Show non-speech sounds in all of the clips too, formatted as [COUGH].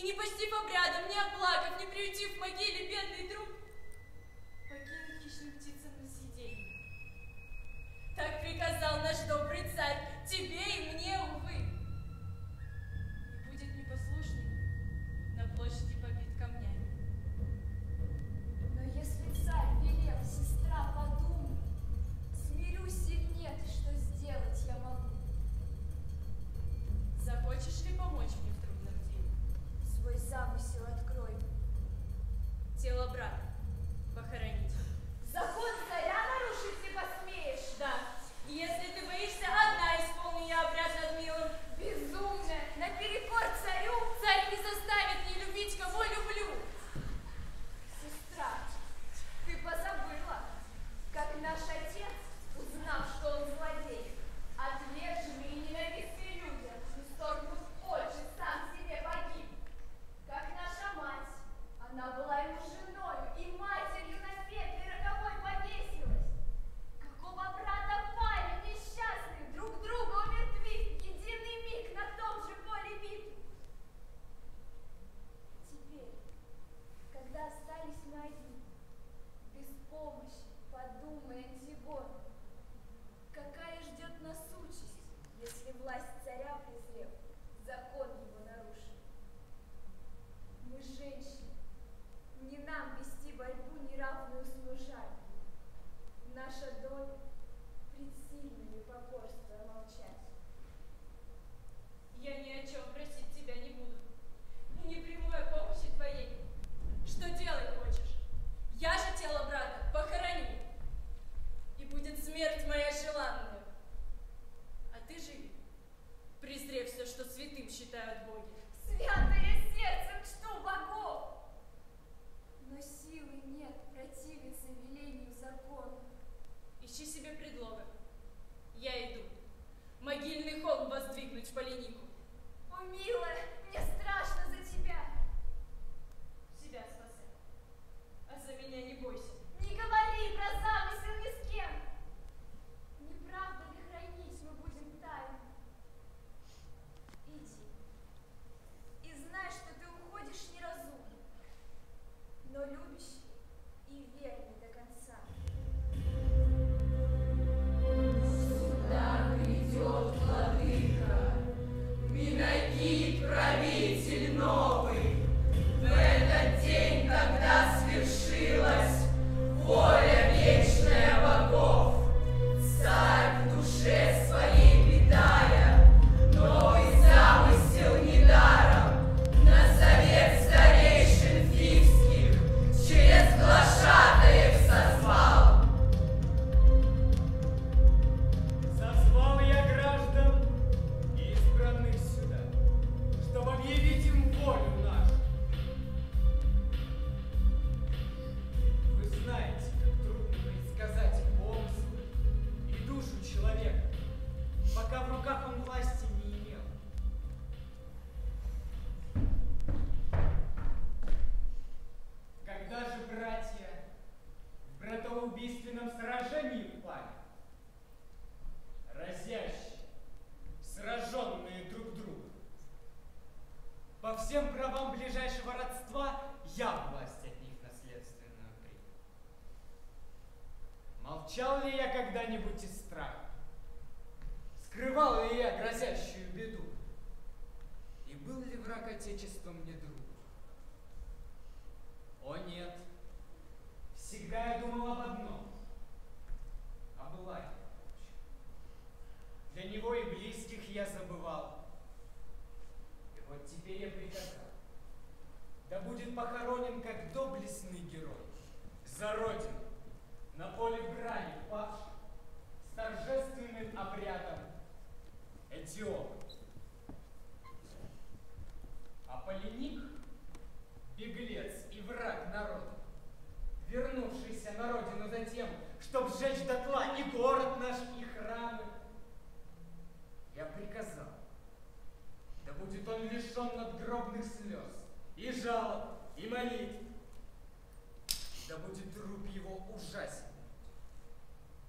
И не постив обрядом, не оплакав, не приютив в могиле бедный друг. самоубийственном сражении. труп его ужасен.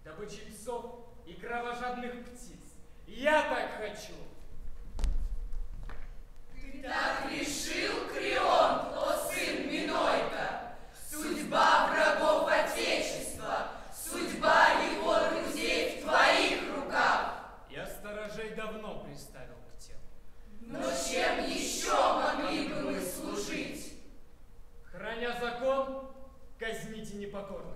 Добычи псов и кровожадных птиц. Я так хочу. Ты так решил, Крион, о сын Минойка, Судьба Ecuador.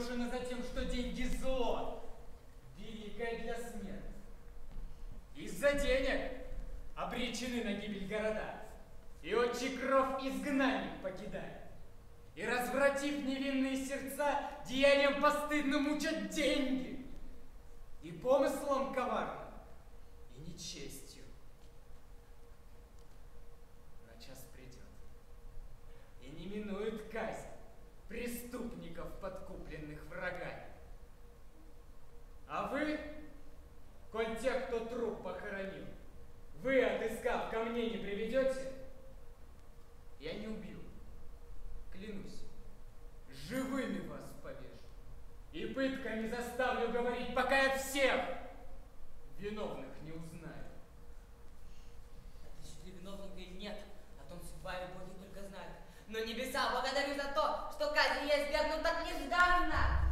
заморожена за тем, что деньги зло, великое для смерти. Из-за денег обречены на гибель города, и отчий кров изгнанник покидает. И развратив невинные сердца, деянием постыдно мучат деньги, и помыслом коварным мне не приведете, я не убью, клянусь, живыми вас повешу и пытками заставлю говорить, пока я всех виновных не узнаю. Отыщут ли виновника или нет, о том судьба и боги только знают. Но небеса благодарю за то, что казнь я избегну так нежданно.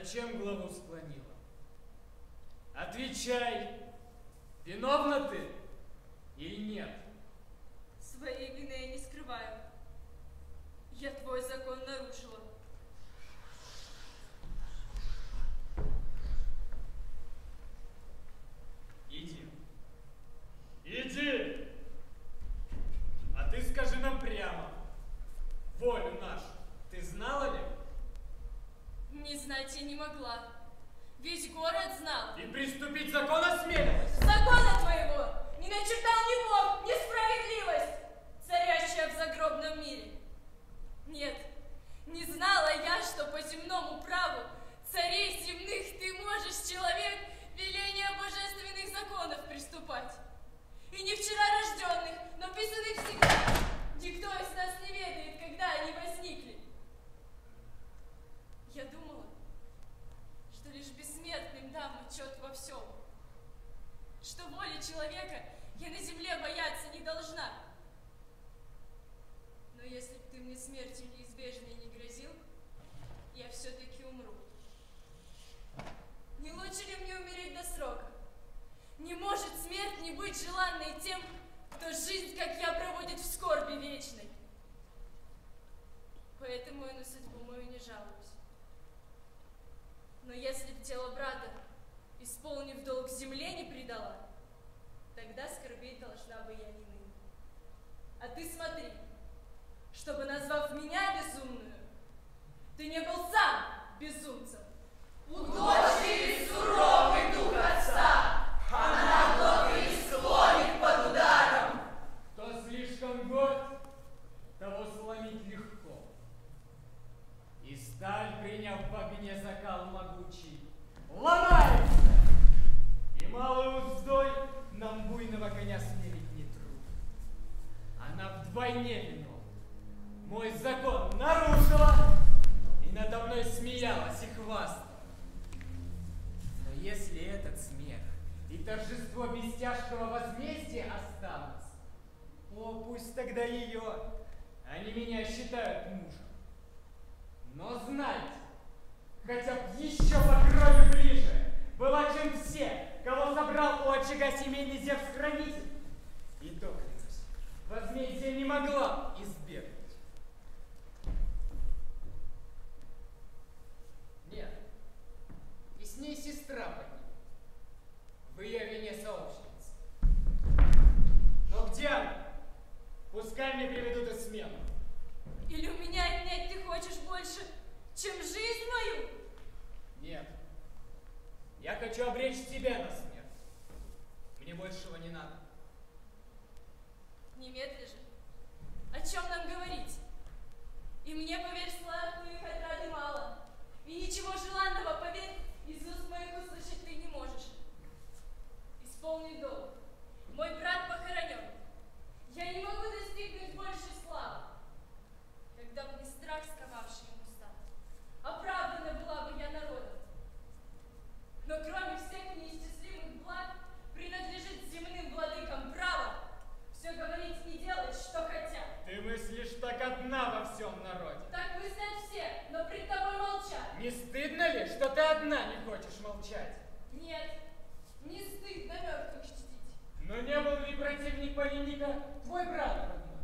Зачем главу склонила? Отвечай, виновна ты или нет? Своей вины я не скрываю. Я твой закон нарушила. Иди. Иди! А ты скажи нам прямо, волю нашу ты знала ли? Не знать я не могла. Весь город знал. И приступить закон осмелилась? Закона твоего не начертал ни Бог, ни справедливость, царящая в загробном мире. Нет, не знала я, что по земному праву царей земных ты можешь, человек, веления божественных законов приступать. И не вчера рожденных, но писанных всегда. Никто из нас не ведает, когда они возникли. Я думала, что лишь бессмертным дам отчет во всем, что воли человека я на земле бояться не должна. Но если б ты мне смертью неизбежной не грозил, я все-таки умру. Не лучше ли мне умереть до срока? Не может смерть не быть желанной тем, кто жизнь, как я, проводит в скорби вечной. Поэтому я на судьбу мою не жалуюсь. Но если б тело брата, исполнив долг земле, не предала, тогда скорбеть должна бы я не ныне. А ты смотри, чтобы, назвав меня безумную, ты не был сам безумцем. У дочери суровый дух отца, она главы не склонит под ударом. Кто слишком горд, того сломить легко. И сталь, приняв в огне закал могучий, ломается. И малой уздой нам буйного коня смирить не трудно. Она вдвойне виновна. Мой закон нарушила и надо мной смеялась и хвастала. Но если этот смех и торжество без тяжкого возмездия останутся, о, пусть тогда ее, они меня считают мужем. Но знайте, хотя б еще по крови ближе, была чем все, кого собрал у очага семейный Зевс-хранитель. И то, возмездие не могла мне приведут и смену. Или у меня отнять ты хочешь больше, чем жизнь мою? Нет. Я хочу обречь тебя на смерть. Мне большего не надо. Немедля же. О чем нам говорить? И мне, поверь, твоих отрады мало. И ничего желанного, поверь, из уст моих услышать ты не можешь. Исполни долг. Мой брат похоронен. Я не могу достигнуть больше славы. Когда бы не страх, сковавший ему стал, оправдана была бы я народом. Но кроме всех неисчислимых благ принадлежит земным владыкам право все говорить и делать, что хотят. Ты мыслишь так одна во всем народе. Так мыслят все, но пред тобой молчат. Не стыдно ли, что ты одна не хочешь молчать? Нет, не стыдно мертвых чтить. Но не был ли противник Полиника твой брат родной.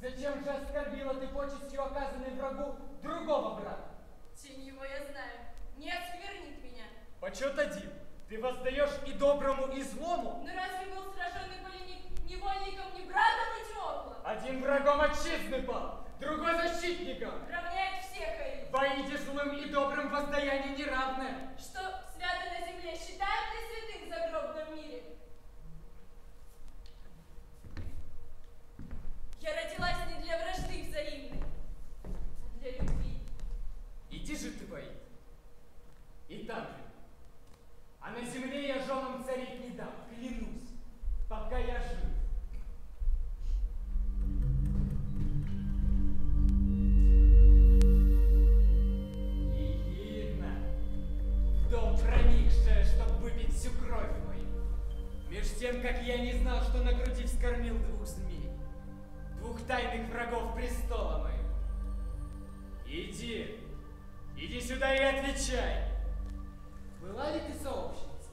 Зачем же оскорбила ты почестью, оказанной врагу другого брата? Тень его я знаю. Не осквернит меня. Почет один. Ты воздаешь и доброму, и злому. Но разве был сраженный полиник невольником не братом и тепла? Один врагом отчизны пал, другой защитником. Равняет всех их. Воиде злым и добрым воздаяние неравное. Что святы на земле считают ли святым в загробном мире? Я родилась не для вражды взаимной, а для любви. Иди же ты, бои, и там же. А на земле я женам царить не дам, клянусь, пока я жив. всю кровь мою. Меж тем, как я не знал, что на груди вскормил двух змей тайных врагов престола моего. Иди, иди сюда и отвечай. Была ли ты сообщница?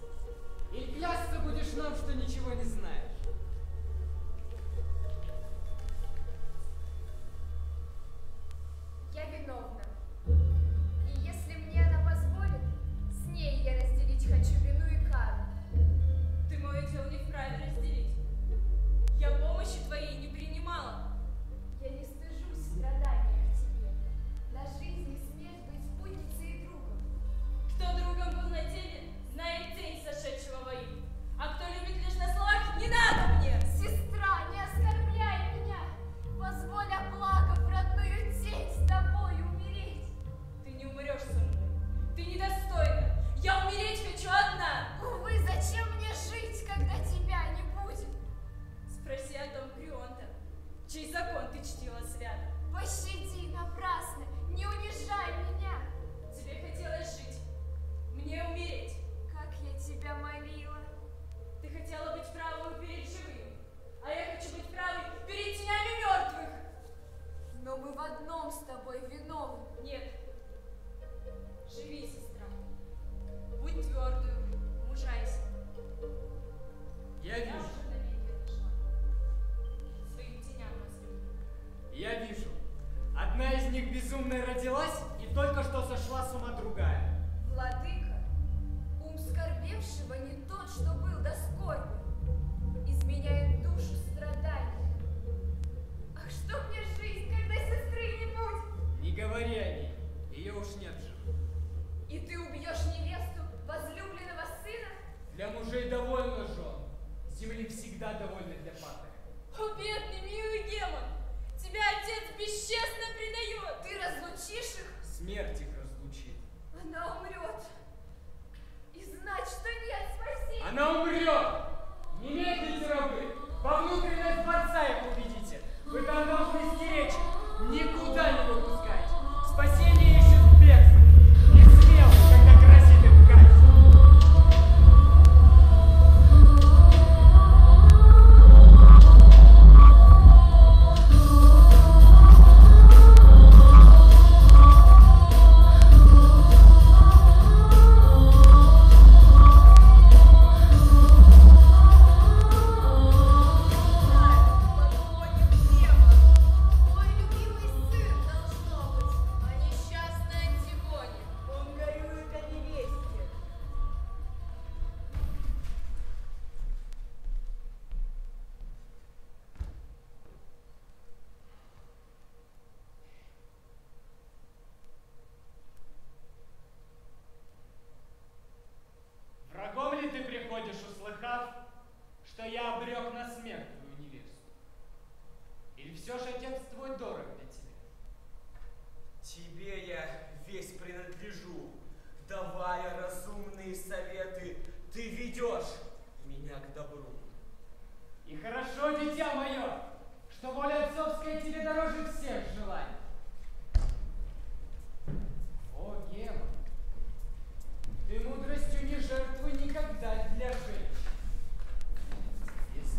Или клясться будешь нам, что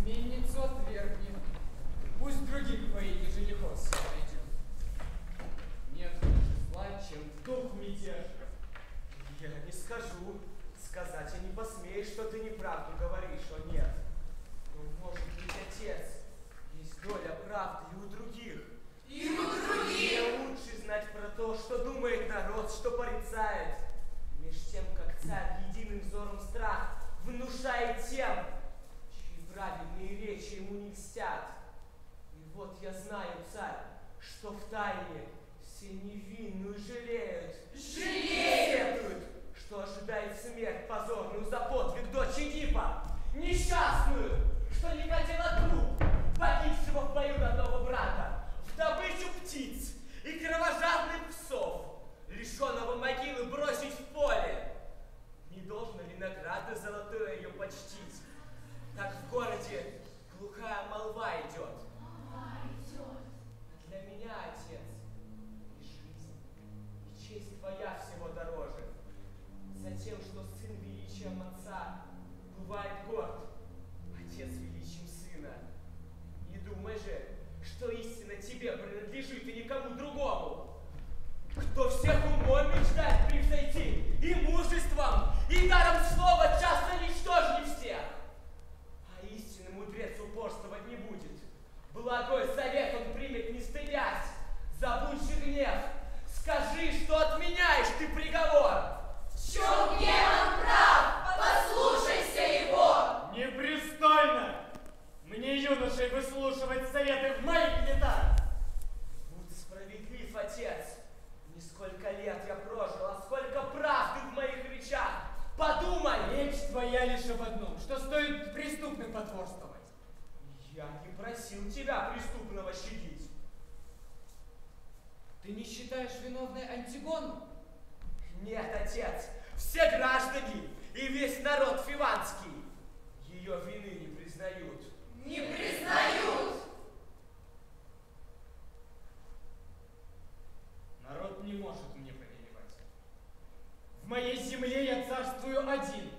Мельницу отвергни. Пусть других поедешь женихов найдет. Нет зла, чем дух мятежа. Я не скажу. Сказать я не посмею, что ты неправду говоришь, о нет. Ну, может быть, отец, есть доля правды и у других. И у других! Мне лучше знать про то, что думает народ, что порицает. Меж тем, как царь единым взором страх внушает тем, чьи правильные речи ему не льстят. И вот я знаю, царь, что в тайне все невинную жалеют. Жалеют! Что ожидает смерть позорную за подвиг дочь Эдипа. Несчастную, что не хотела труп погибшего в бою родного брата, в добычу птиц и кровожадных псов, лишенного могилы бросить в поле. Не должно ли награды золотое ее почтить? Так в городе глухая молва идет. А для меня, отец, и жизнь, и честь твоя всего дороже. Затем, что сын величием отца бывает горд, отец величием сына. Не думай же, что истина тебе принадлежит и никому другому. Кто всех умом мечтает превзойти, и мужеством, и даром слова часто ничтожней всех. А истинный мудрец упорствовать не будет. Благой совет он примет, не стыдясь. Забудь же гнев. Скажи, что отменяешь ты приговор. В чем Герман прав? Послушайся его! Непристойно! Мне, юношей, выслушивать советы в моих летах! Будь справедлив, отец. Не сколько лет я прожил, а сколько правды в моих речах. Подумай! Речь твоя лишь об одном, что стоит преступным потворствовать. Я не просил тебя преступного щадить. Ты не считаешь виновной Антигону? Нет, отец, все граждане и весь народ фиванский ее вины не признают. Не признают! Народ не может мне повелевать. В моей земле я царствую один.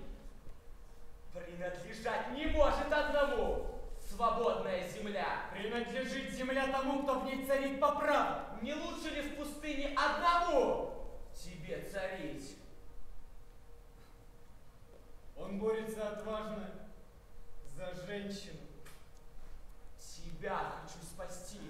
Принадлежать не может одному свободная земля. Принадлежит земля тому, кто в ней царит по праву. Не лучше ли в пустыне одному тебе царить? Он борется отважно за женщину. Тебя хочу спасти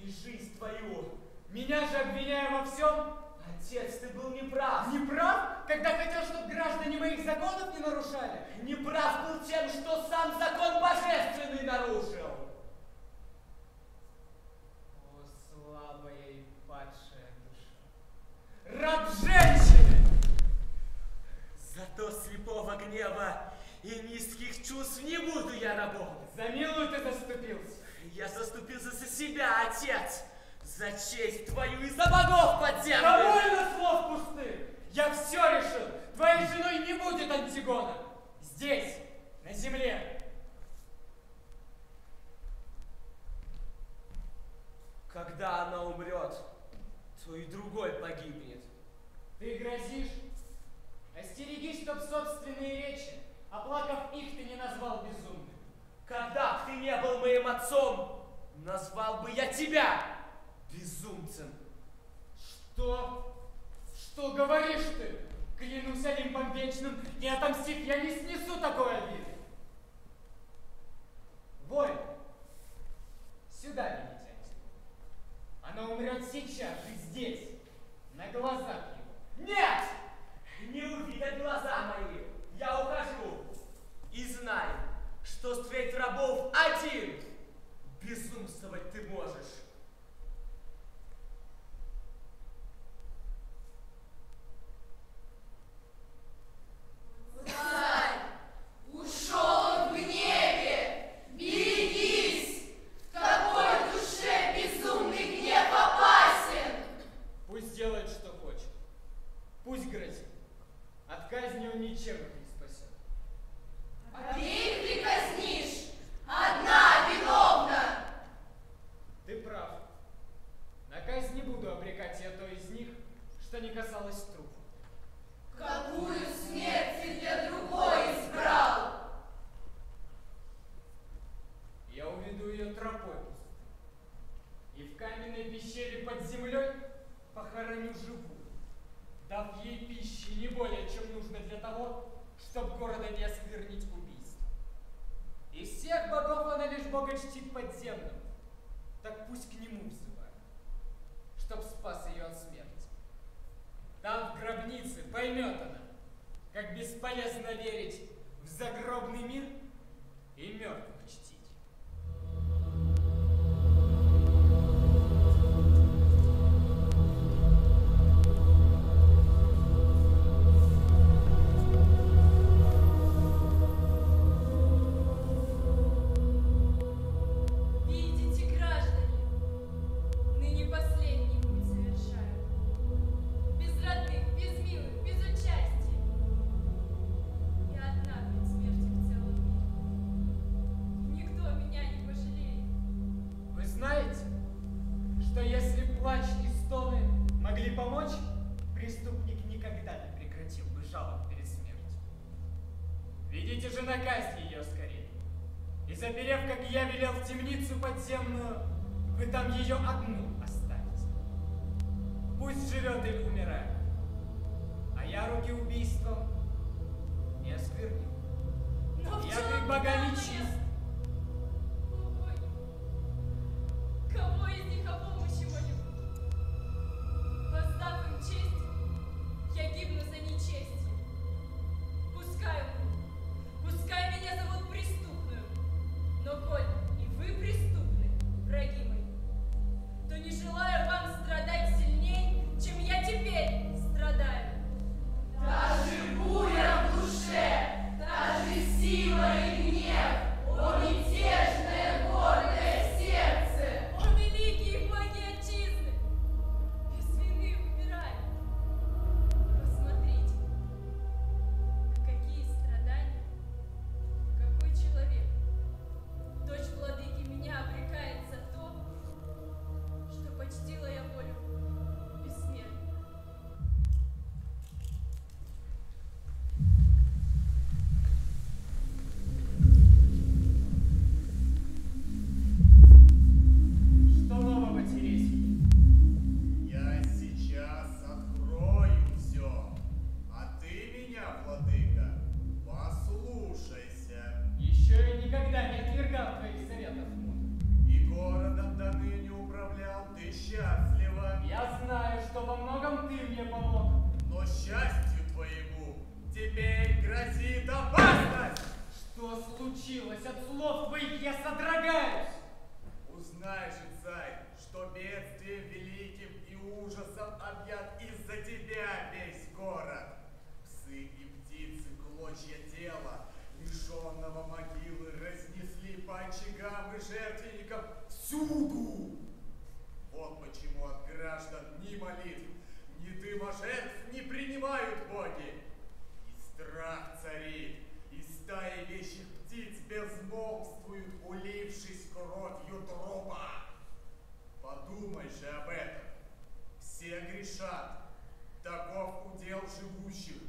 и жизнь твою. Меня же обвиняя во всем, Отец, ты был неправ. не прав, когда хотел, чтобы граждане моих законов не нарушали. Неправ был тем, что сам закон божественный нарушил. О, слабая и падшая душа. Раб женщины! Зато слепого гнева и низких чувств не буду я рабом. За милую ты заступился. Я заступился за себя, отец, за честь твою и за богов подземных. Довольно слов пустых! Я все решил! Твоей женой не будет Антигона! Здесь, на земле! Когда она умрет, то и другой погибнет. Ты грозишь? Остерегись, чтоб собственные речи, оплакав их, ты не назвал безумным. Когда б ты не был моим отцом, назвал бы я тебя. Что? Что говоришь ты? Клянусь Олимпом Вечным, и отомстив, я не снесу такой обиды. Воин, сюда Антигону. Она умрет сейчас же здесь, на глазах его. Нет! Не увидят глаза мои. Я ухожу. И знай, что встреть рабов один. Безумствовать ты можешь. Царь! [LAUGHS] Ведите же на казнь ее скорее. И заперев, как я велел, в темницу подземную, вы там ее одну оставите. Пусть живет или умирает. А я руки убийством не осквернил. Я пред богами чист. shoot.